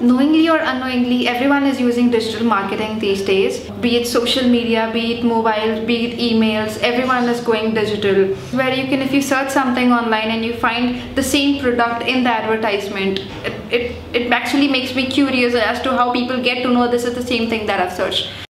knowingly or unknowingly everyone is using digital marketing these days. Be it social media be it mobile be it emails everyone is going digital. Where you can if you search something online and you find the same product in the advertisement it, it, it actually makes me curious as to how people get to know this is the same thing that I've searched.